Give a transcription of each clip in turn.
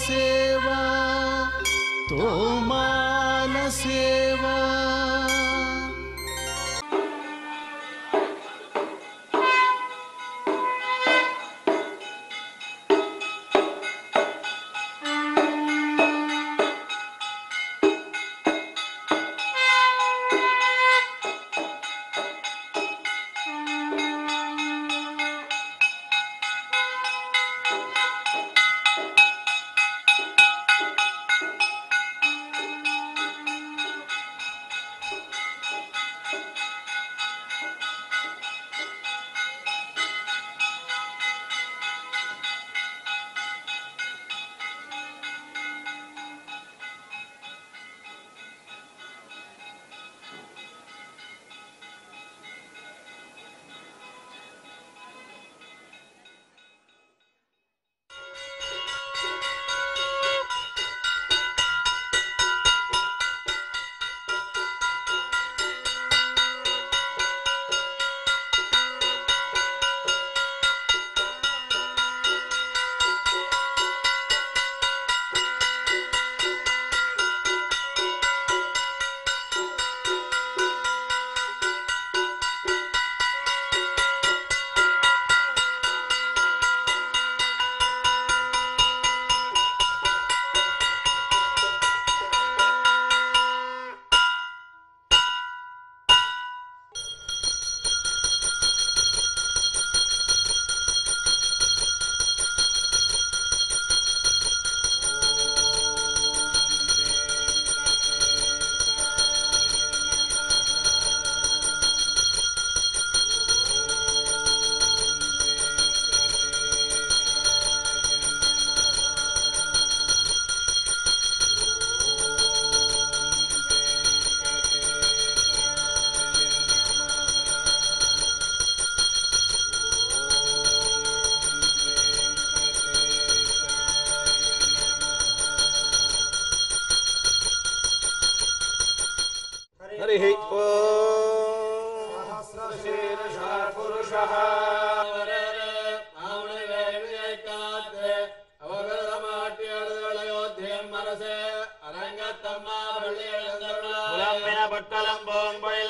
nasceu.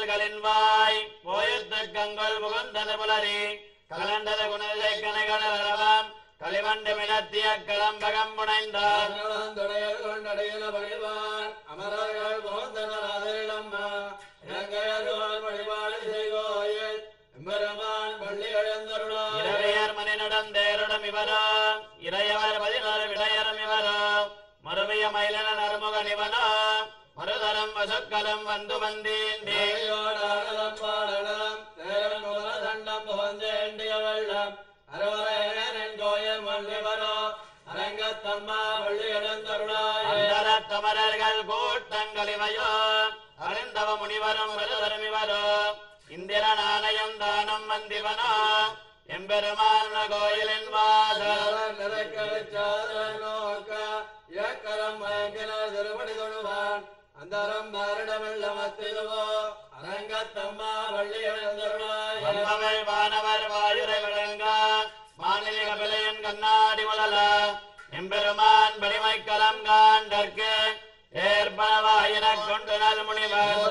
போம்பொழில்களின் வாய் போயுத்து கங்கொள் முகுந்தது புலரி. கலண்டது குணதை கனைகளவம் களிவண்டு மினத்திய களம்பகம் முனைந்தார் அமரர்கள் வசுக்கலம் வந்து வந்தீண்டே தேயோடாடலம் பாடலம். குமர தண்டம் புகந்தேண்டிய வெள்ளம். அரவரையன் கோயில் மல்லிவரோ அரங்கத்தம்மா பள்ளி எழுந்தருளாய் தமரர்கள் கூட்டங்கள் இவையோ. அறிந்தவ முனிவரும் வருதரும் இவரோ. இந்திரன் ஆணையம் தானம் வந்திவனோ. எம்பெருமான கோயிலின் வாசல். அந்தரம் பாரிடமெல்ல மத்திலுவோ அரங்கத்தம்மா வள்ளி எழுந்தருளாய் வானவர் வாயுரை விளங்க மாநில கபிலையன் கண்ணாடி உழல எம்பெருமான் வலிமை கலம் காண்டற்கு ஏற்பனவாயினக் கொண்டு நல் முனிவர்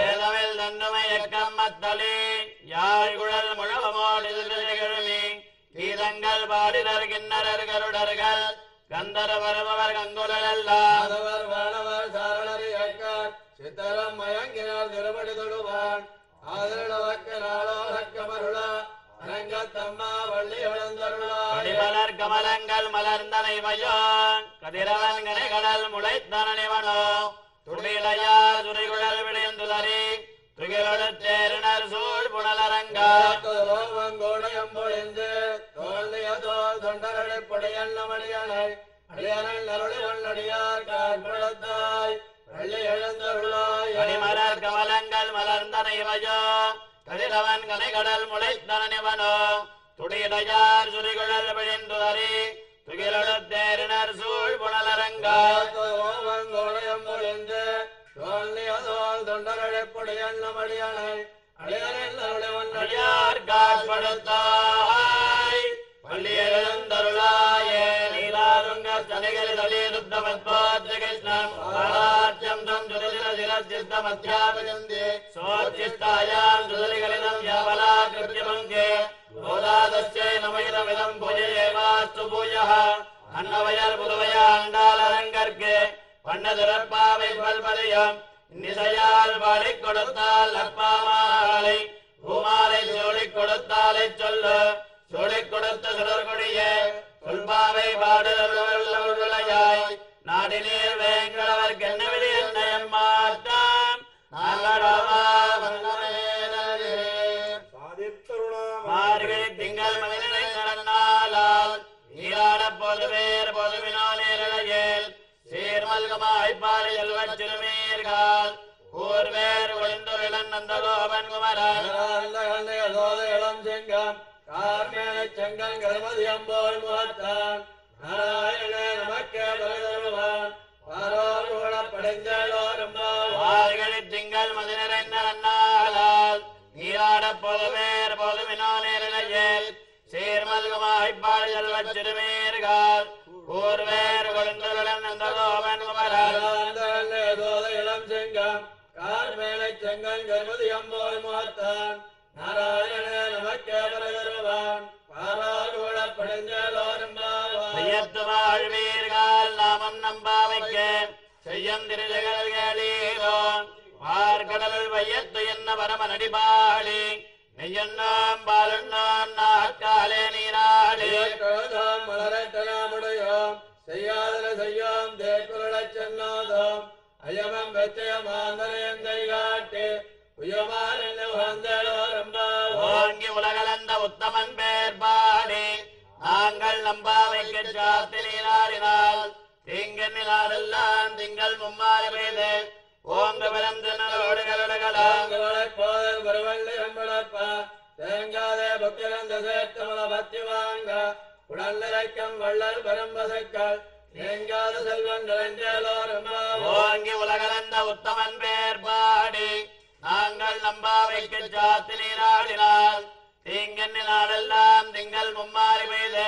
ஏதமில் தன்னுமை எக்கம் மத்தளி யாழ் குழல் முழவமோடு திகழுமி கீதங்கள் பாடினர் கிண்ணறர் கருடர்கள். கந்தர வருபவர் கங்குலர் எல்லாம் சித்தரம் மயங்கினார் திருப்படி தொடுவான் ஆதரவக்க நாளோரக்க மருள அரங்கத்தம்மா வள்ளி கமலங்கள் மலர்ந்தனை கதிரவன் கனை கடல் முளைத்தனவனோ துடிலையார் துறைகுழல் விடைந்துதறி துகிலொடற்றேரணர் சூழ் புனலரங்கோடையம்பொழிந்து தோல்வியதோ தொண்டரடை புடையல் நமடியனை அடியனல் நருளி உள்ளடியார் காண்பழத்தாய் பள்ளி எழுந்தருளாய். அடிமலர் கமலங்கள் மலர்ந்தனை வயோ கதிரவன் கனை கடல் முளைத்தனவனோ துடியடையார் சுரிகுழல் பிழிந்து அறி துகிலொடற்றேரணர் சூழ் புனலரங்கோடையம்பொழிந்து தோல்வியதோ தொண்டரழைப்புடைய மடியானை அழியனில் அருளை ஒன்றடியார் அடியார் காட்படுத்தாய். பள்ளியெழுந்தருளாயே நீலாருங்க தனிகள் தளி துப்தமத்பாத்த கிருஷ்ணம் பாராட்சம் தம் துரிதிர சிர சித்தமத்யாபஜந்தே சோச்சிஷ்டாயாம் துதலிகளிதம் யாவலா கிருத்தியமங்கே கோதாதஸ்யை நமைதமிதம் பூஜையேவாஸ்து பூயः அன்னவயர் புதுவைய அண்டாலரங்கற்கு பண்ணதுரப்பாவை பல்பதியம் நிசையால் பாடிக் கொடுத்தால் அப்பாமாலை பூமாலை சோழிக் கொடுத்தாலை சொல்லு சோழிக் கொடுத்த சுடர்கொடியே சொல்பாவை பாடுதலாய் நாடினீர் வேங்கடவர் கென்னவிடி என்னயம் மாற்றாம் நாங்கடவா வந்தனே மார்கழி திங்கள் மதிலை நடந்தாலால் நீராட பொதுவேர் பொதுவினால் நேரலையில் சீர்மல்கமாய் பாரி செல்வச் சிறுமீர்கள் கூர்வேர் ஒளிந்துருளன் நந்த கோபன் குமரன் இளம் செங்கம் கார்மேனை செங்கன் கருமதி அம்போல் முகத்தான். நாராயணே நமக்கே பலதருவான் பாரோர் புகழ படைந்தோரும் மார்கழி திங்கள் மதிலை நடந்தாலால் நீராட பொதுவேர் பொதுவினால் நேரலையில். சீர்மல்கமாய் பாரி செல்வச் செங்கன் கருமதி அம்போல் முகத்தான் நாராயணே நமக்கே பலதருவான் பாரோர் புகழ படைந்தோரும் செய்யத்து வாழ்வீர்கள் நாமம் நம்பாவைக்க கேளீரோ பார்க்கடல் வையத்து என்ன பரம நடிபாளி நெய்யண்ணாம் பாலுண்ணாம் நாற்காலே நீராளி கழுதாம் மலரட்டனாமுடையோம் செய்யாதன செய்யோம் தேக்குரளச் சென்னாதோம். அயமம் வெச்சயமாந்தனையம் கை காட்டி உயமான் என்ன உகந்தோரம்பாவோம் ஓங்கி உலகளந்த உத்தமன் பேர் பாடி நாங்கள் நம்பாவைக்கு சாத்தி நீராடினால் தீங்கெல்லாம் திங்கள் மும்மாறு பெய்து ஓங்க தேங்காதே புக்கிரந்த சேர்த்தமல பத்தி வாங்க உடல்நிறைக்கம் வள்ளல் பரம்பசக்கள் ஓங்கி உலகளந்த உத்தமன் பேர் பாடி. நாங்கள் நம்பாவைக்கு சாத்தி நீராடினால் தீங்கன்னி நாளெல்லாம் திங்கள் மும்மாறி பெய்து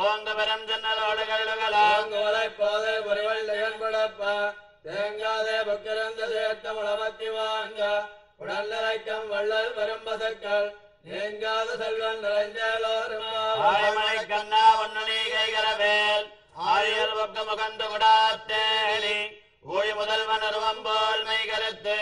ஓங்க பெரும் ஜன்னலோடுகளுகளாம் தாங்கோலை போதை ஒருவள் என்படப்பா தேங்காதே புக்கிரந்த சேர்த்தமல பத்தி வாங்க. உடல்நிறைக்கம் வள்ளல் பரம்பசக்கள் தேங்காத செல்வன் நிறைந்தோரம்பாவோம் ஆயமலை கண்ணா ஒன்னணி கைகரவேல் ஆரியர் பக்க முகந்து விடாத்தேடி ஊழி முதல்வன் அருவம் போல் மெய் கருத்து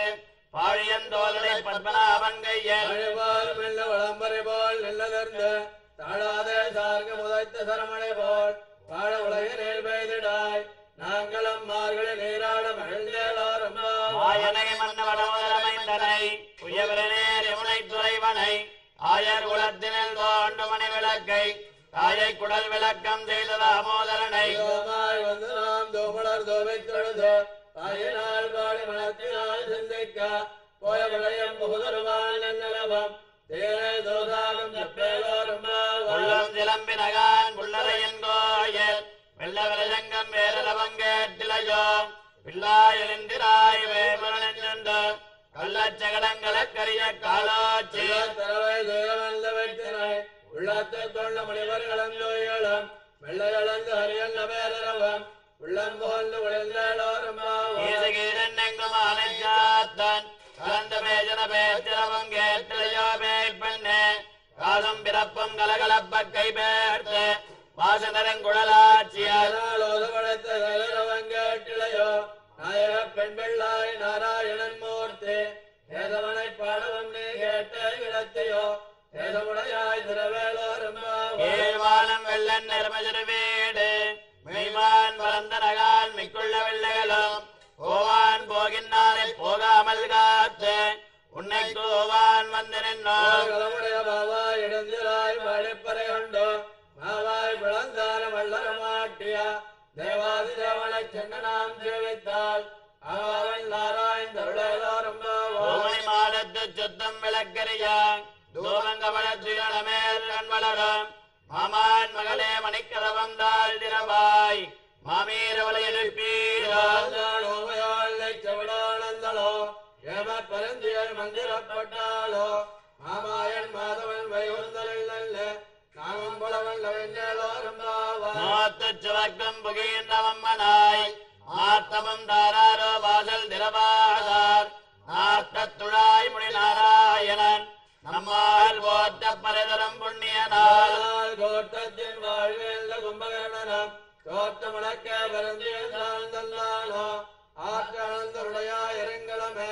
பாழியந்தோலனை பத்மநாபன் கையன் அழிவால் மெல்ல விளம்பரை போல் நில்லதர்ந்து தாழாதே சார்க முதைத்த சரமணை போல். வாழ உலக நேர் பெய்திடாய். நாங்களும் மார்கழி நீராட மகிழ்ந்தேலோரம்மா ஆயனை மன்னவடமுதலமைந்தனை உயவரனேர் யமுனை துறைவனை ஆயர் குலத்தினில் தோண்டு மணி விளக்கை தாயை குடல் விளக்கம் செய்த தாமோதரனை தோமாய் வந்து நாம் தோமலர் தோவை தொழுது தாயினால் பாடி மனத்தினால் சிந்திக்க போய விளையம் புகுதருவான் நன்னலவம் தேனை தோதாகம் உள்ளம் சிலம்பினகான் கோயில் வெள்ள வேமரனென்று கள்ளச்சகடங்களை கரிய காலாட்சி. தரவை தேவந்த வெற்றினை உள்ளத்தை கொண்ட முனிவர்களும் ஜோயிகளும் வெள்ளையளந்து ஹரியல்ல பேரரவம் உள்ளம் புகழ்ந்து விளைந்தோரம்மாவும் கலந்த பேஜன பேச்சிரவம் கேட்டிலையோ பேய்ப்பெண்ணே காதும் பிறப்பும் கலகலப்ப கை பேர்த்து திரவாய் மாமீரவளை எழுப்பீரோ செவடானந்தளோ ஏம மந்திரப்பட்டாளோ மாமாயன் மாதவன் வைகுந்தல் நல்ல நாமம் புலவன் புகின்றவம்மனாய் ஆத்தமம் தாராரோ வாசல் திரவாதார் நாட்டத்துழாய் முடி நாராயணன் நம்மால் போத்த பரதரம் புண்ணியனால் கோட்டத்தின் வாழ்வேந்த கும்பகர்ணனம். தோற்றமுழக்க பரந்தியல் சார்ந்தல்லானோ ஆற்றளந்தருடையா இறங்கலமே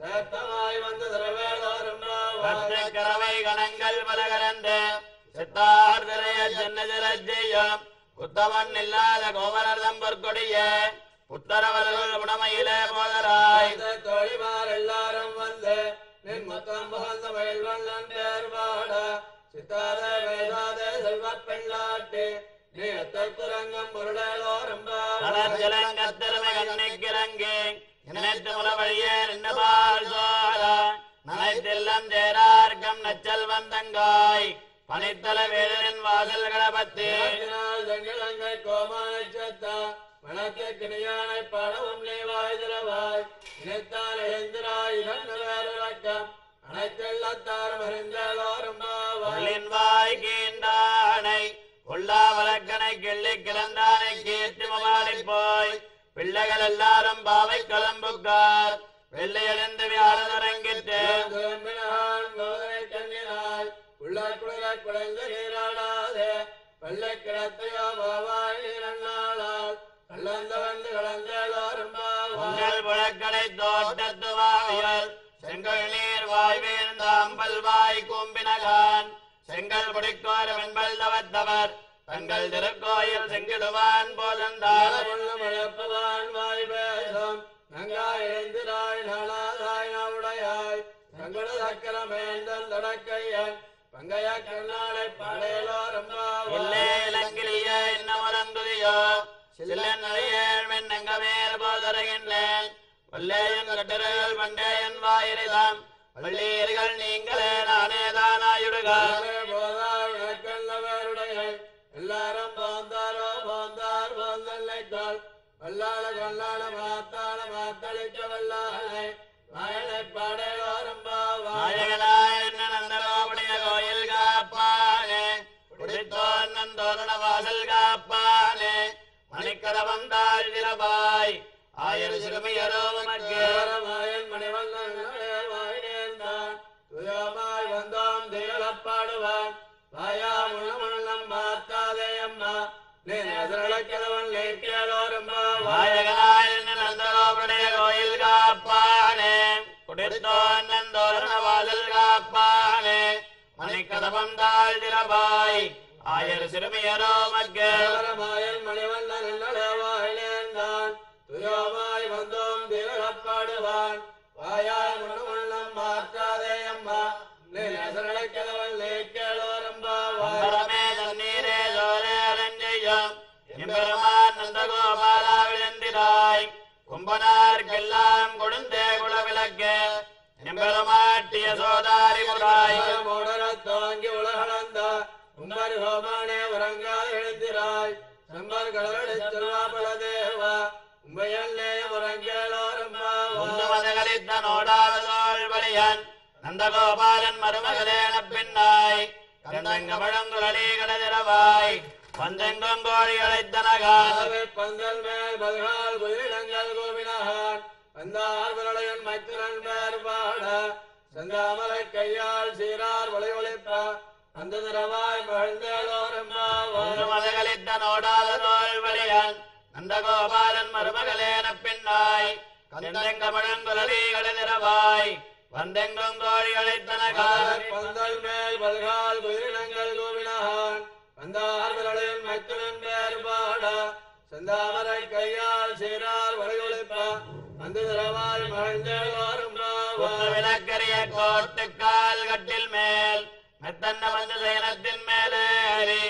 தேட்டமாய் வந்து திரவேலோரும் பாவா கரவை கணங்கள் பலகரந்து சித்தார் திரைய சின்னதிரஜெய்யம் குத்தவன் இல்லாத கோமரதம் பொற்கொடிய புத்தரவர்கள் உடமையிலே போதராய் தோழிமார் எல்லாரும் வந்து நின் முத்தம் புகழ்ந்த மயில்வண்ணன் பேர் பாட சித்தாத வேதாத செல்வ பெண்ணாட்டி நீ அத்தரங்கம் முருடலோரும் கலஞ்சலங்கத்திறமை கண்ணிக்கிறங்கி நினைத்து முலவழியே நின்றுபால் சோழ. நனைத்தெல்லாம் சேரார்க்கம் நச்சல் வந்தங்காய் பனித்தல வேதனின் வாசல் தங்கிழங்கை கோமானை சத்தா வணக்க கிணியானை படவும் நீ வாய் திறவாய். நினைத்தால் எழுந்திராய் இதன் வேறுறக்கம் அனைத்தெல்லாத்தாரும் உள்ளின் வாய் கீண்டானை கிளந்தானை கீர்த்தி மவாடி போய் பிள்ளைகள் எல்லாரும் பாவை கிளம்புக்கார் வெள்ளையடைந்து வியாழரங்கிட்டு கிளம்பினான் மோதனை கண்ணினாய் உள்ளார் குளிராய் குழைந்து நீராடாதே வெள்ளை கிடத்தையோ பாவாய் நீரண்ணாளால் கள்ளந்த வந்து கலந்தேலோரும் பாவாய் உங்கள் புழக்கடை தோட்டத்து வாவியல் செங்கல் நீர் வாய்வேந்த அம்பல் வாய் கூம்பினகான் செங்கல் புடிக்கோர் வெண்பல் தவத்தவர் தங்கள் திருக்கோயில் செங்கிடுவான் போதந்தார் மழப்பவான் வாய் பேசும். நங்காய் எழுந்திராய் நாளாதாய் நாவுடையாய். தங்கள சக்கரமேந்தன் தடக்கையன். பங்கைய கண்ணாளை படையலோரும் இல்லே இலங்கிலிய இன்னமரங்குதியோ சில்லன் நடையேழ் மென்னங்க மேல் போதருகின்றேன் வல்லேயன் கட்டுரைகள் பண்டேயன் வாயிரிதாம் வள்ளீர்கள் நீங்களே நானே வல்லாள கொல்லாள மாத்தாள மாத்தளிக்க வல்லாளை. வாயனை பாடையோரும் பாவாய் நாயகனாய் என்ன நந்தகோபுடைய கோயில் காப்பானே குடித்தோன் நந்தோரண வாசல் காப்பானே மணிக்கதவம் தாழ் திரபாய் ஆயிரம் சிறுமியரோ மணிவண்ணன் வாயினேந்தான். துயமாய் வந்தோம் திகழப்பாடுவான் வாயா கோயில் காப்பானே குடித்தோன் நந்தோரண வாசல் காப்பானே மணிக்கதவம் தாழ் திரபாய் ஆயிரம் சிறுமியரோ மக்கள் மாயன் மணிவண்ணன் என்னடே கொடுந்தே குலவிளக்கு. எம்பெருமாட்டிய சோதாரி முறாய் தாங்கி உலகளந்த உம்பர் ஹோமானே உறங்காத எழுந்திராய். சம்பர் கடலடி திருவாபல தேவா உம்பையல்லே உறங்கேலோரும் உந்து மதகளித்த நோடாவதோள் வலியன். நந்தகோபாலன் மருமகளேன பின்னாய் கந்தங்கமழங்குழலி கடதிரவாய். வந்தெங்கும் கோழி அழைத்தனகான் பந்தல் மேல் பல்கால் குயிலிடங்கள் கோவினகான் வந்தார் விரலையன் மைத்திரன் பேர் பாட செந்தாமலை கையால் சீரார் ஒளி ஒளிப்ப அந்த திரவாய் மகிழ்ந்தேலோரும் ஒன்று மதகளித்த நோடாததோள் வலியன் நந்தகோபாலன் மருமகளேன பின்னாய் கந்தெங்கமழங்குழலி கடதிரவாய் வந்தெங்கும் கோழி அழைத்தனகான் பந்தல் மேல் பல்கால் குயிரினங்கள் கோவினகான் வந்தார் மைத்துனன் பேர் பாட செந்தாமரை கையால் சீரார் வளையொழிப்ப அந்த திரவாய் மகிழ்ந்தேலோரும் ஒன்று விளக்கரிய கோட்டுக்கால் கட்டில் மேல் மெத்தன்ன வந்து சேனத்தின் மேலேறி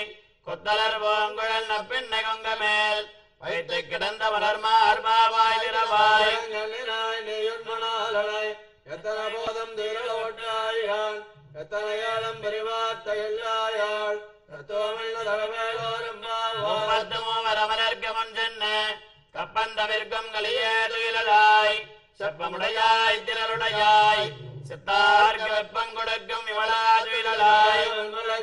கொத்தலர் பூங்குழல் நப்பின்னை கொங்க மேல் வைத்து கிடந்த மலர் மார்பாவாய் நெய்யுண்மணாலனை எத்தனை போதம் திரள ஒட்டாயான் எத்தனை ஏழம் பெரிவார்த்த எல்லாயாள் தத்துவமில்ல தகவேலோரும் பாவாய் முப்பத்து மூவர் அமரர்க்கு முன் சென்று கப்பந்தவிற்கும் கலியே துயிலாய் செப்பமுடையாய் திரளுடையாய் சித்தார்க்கு வெப்பம் கொடுக்கும் இவளாதுயிலாய்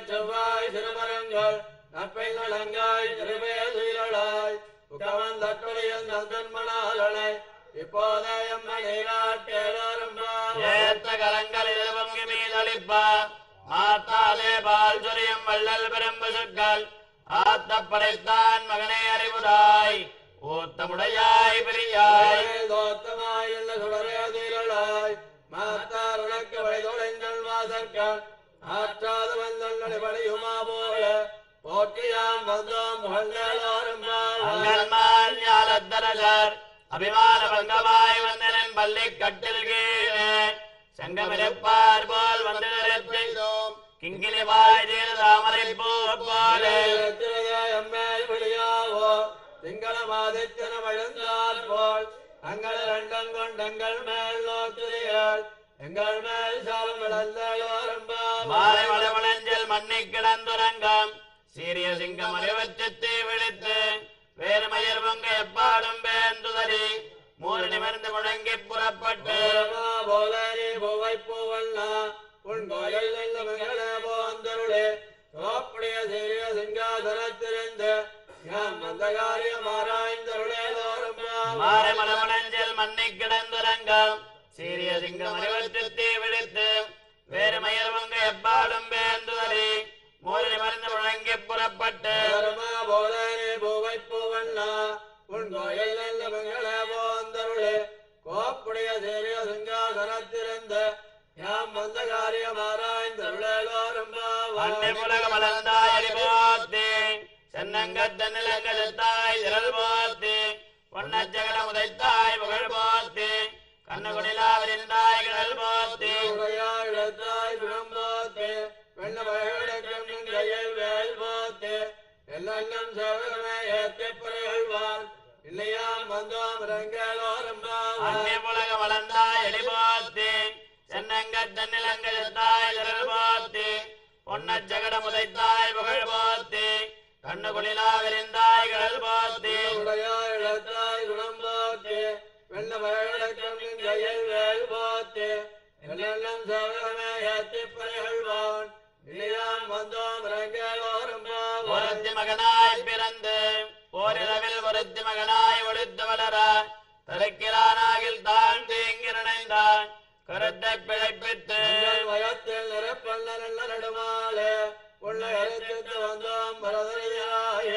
செவ்வாய் சிறுமரங்கள் நப்பை நலங்காய் திருவே துயிலாய் உக்கவன் தற்கொலையில் நந்தன்மணாலனை இப்போதே எம்மை நீராட்டேலோரம்பா ஏத்த கரங்களில் பொங்கி மீதளிப்ப. மாத்தாலே பால் சொரியும் வள்ளல் பெரும்பு சொற்கள். ஆத்த படைத்தான் மகனே அறிவுராய் ஊத்தமுடையாய் பெரியாய். தோத்தமாய் என்ன சுடரே துயிலாய் மாத்தார் உனக்கு வழிதொலைங்கள் வாசற்கள் ஆற்றாத வந்தொன்னடி பணியுமா போல. போற்றியாம் வந்தோம் அங்கன்மால் ஞாலத்தரசர் அபிமான பங்கமாய் வந்தனன் பள்ளி கட்டில் கீழே. சங்கமிருப்பார் போல் வந்து நிறுத்திதோம் கிங்கிலி வாய் தீர தாமரை பூ போலே. எம்மேல் விழியாவோ. திங்களமாதித்தன வழுந்தால் போல் தங்கள் ரெண்டம் கொண்டங்கள் மேல் நோக்குதிகள் எங்கள் மேல் சாலம் மாலை மலமளஞ்சல் மண்ணி கிடந்துறங்கம். சீரிய சிங்கம் அறிவச்சத்தை விழித்து வேறு மயர் பொங்க எப்பாடும் பேந்துதறி மூறு நிமிர்ந்து முழங்கி புறப்பட்டு. போலரி பூவை பூவல்லா உன் கோயில் நல்ல மகளே போந்தருளே தோப்புடைய சீரிய சிங்காதனத்திருந்து மலமளஞ்சல் மண்ணி கிடந்துறங்கம் சீரிய சிங்கம் அறிவச்சத்தை விழித்து வேறு மயர் பொங்க எப்பாடும் பேந்துதறி மூறு நிமிர்ந்து முழங்கி புறப்பட்டு பூவை பூவல்லா உன் கோயில் நல்ல மகளே போந்தருளே கோப்புடைய சீரிய சிங்காதனத்திருந்து யாம் வந்த காரியம் ஆராய்ந்தருளே அன்னை புலக மலர்ந்தாய் அறிவோத்தே சென்னங்கத்த நிலங்கத்தாய் திரள் போத்தே பொன்னச்சகட உதைத்தாய் புகழ் போத்தே கண்ணுகுடிலாவிருந்தாய் கடல் போத்தே உடையாயிடத்தாய் சுழம்போத்தே வெண்ண பயவிடக்கம் நின் கையில் வேல் போத்தே எல்லாம் சேவகமே ஏத்திப் பறைகள்வான் இல்லையாம் வந்தோம் ரங்களோரம்பாவான் அன்னை புலக மலர்ந்தாய் அடிபோத்தே சென்னங்கத்த நிலங்கத்தாய் திரள் போத்தே பொன்னச்சகட உதைத்தாய் புகழ் போத்தே கண்ணுகுடிலாவிருந்தாய் கடல் போத்தே உடையாயிடத்தாய் சுழம்போத்தே வெண்ண பயவிடக்கம் நின் கையில் வேல் போத்தே எல்லாம் சேவகமே ஏத்திப் பறைகள்வான் இல்லையாம் வந்தோம் ரங்களோரம்பாவான் ஒருத்தி மகனாய் பிறந்து ஓரிரவில் ஒருத்தி மகனாய் ஒழித்து வளர தருக்கிறானாகில் தான் தீங்கிரணைந்தான் கருத்தை எங்கள் வயத்தில் நிறப்பல்ல நல்ல நடுமாலே. உள்ள அழைத்து வந்தோம் பரதரையாய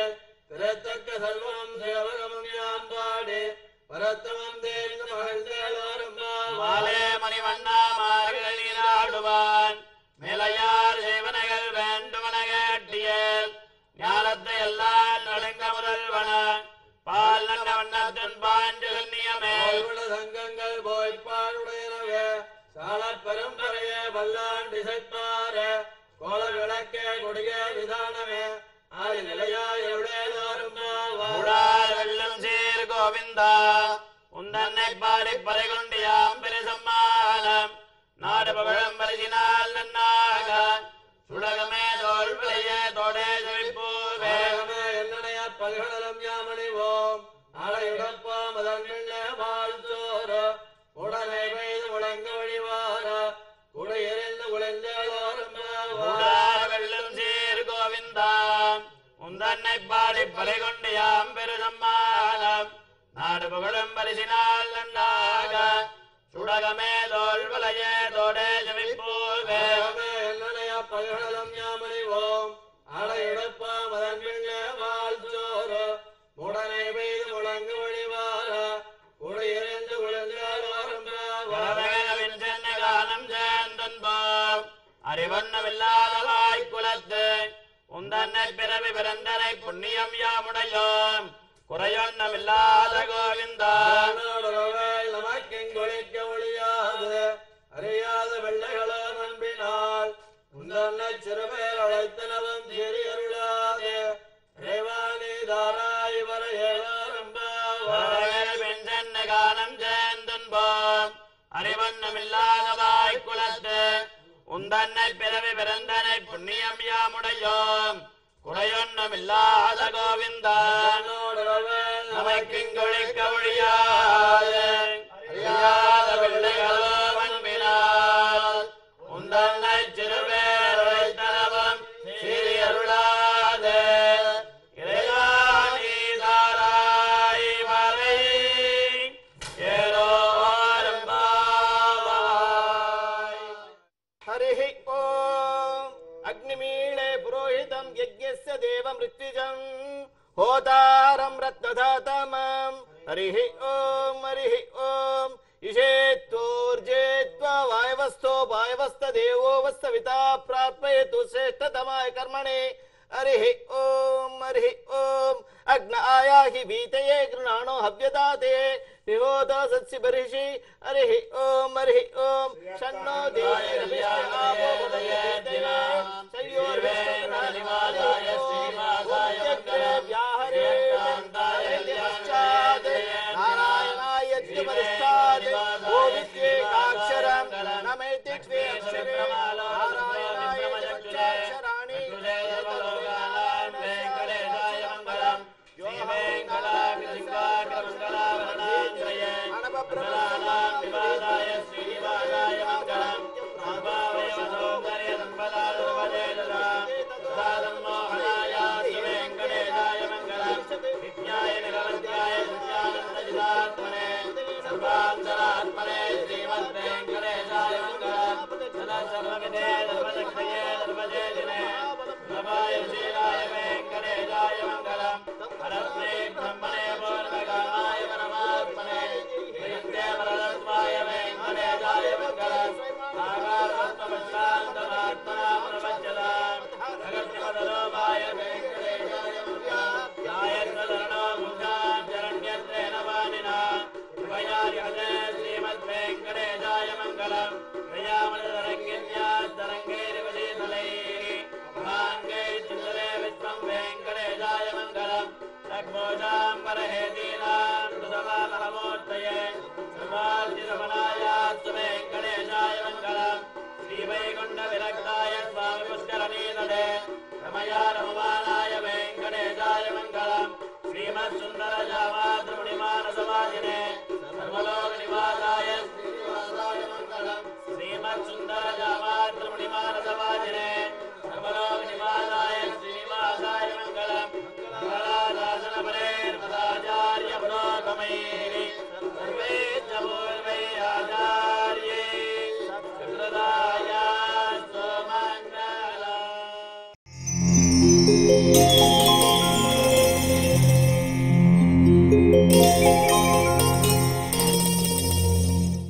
திறத்தக்க செல்வம் சேவகமும் யாம்பாடி பரத்தமம் தேர்ந்து மகிழ்ந்தேலோரும் மாலே மணிவண்ணா மார்கள் நீராடுவான் மேலையார் செய்வனைகள் வேண்டுமன கேட்டியல். ஞானத்தை எல்லாம் நடுங்க முதல்வன. பால் நல்ல வண்ணத்தின் பாஞ்சல் நியமே. சங்கங்கள் போய்ப்பாடுடையனவே சால பரம்பரையே வல்லான் திசைப்பாரே கோல விளக்கே கொடிய விதானமே. ஆய் நிலையாய் எவிடேலோரும் உடார் வெள்ளம் சீர் கோவிந்தா. உந்தன்னை பாடி பறை கொண்டு யாம் பெருசம்மானம் நாடு பகழம் பரிசினால் நன்னாக. சுடகமே தோல் விளைய தோடே செழிப்பூவே என்னடைய பல்கடலம் யாமணிவோம். அடையுடப்பாம் அதன் பாடி பறை கொண்டு யாம் பெருசம்மானம் நாடு புகழும் பரிசினால் நன்னாக சுடகமே தோல் தோடே பல்கடலம் யாமணிவோம் அடையுடப்பாம் அதன் பின்னே வாழ்த்தோர உடனே பெய்து முழங்க வழிவார குடையெறிந்து குழைந்தேலோரும் வரவேகவின் சென்னை காலம் சேர்ந்தன்போம். அறிவண்ணமில்லாதவாய் குலத்து உந்தன்னை பிறவி பிறந்தனை புண்ணியம் யாமுடையோம். குறையொன்னமில்லாத கோவிந்தா. நமக்கெங்கொழிக்க ஒழியாது. அறியாத வெள்ளைகளோ நம்பினால். உந்தன்னை சிறுபேர் அழைத்தனவும் சிறியருளாது. இறைவாணி தாராய் வர சென்னை காலம் சேர்ந்தன்போம் அறிவண்ணமில்லாதவாய் குலத்து. உந்தன்னை பிறவி பிறந்தனை புண்ணியம் யாமுடையோம். குறையொன்னமில்லாத கோவிந்தா. நாடொருவேள் நமக்கிங்கொழிக்க ஒழியாது அறியாத பிள்ளைகளோ ಗೋವಿಂದಾಯ ಮಾತೃಮಣಿಮಾನಸವಾಜನ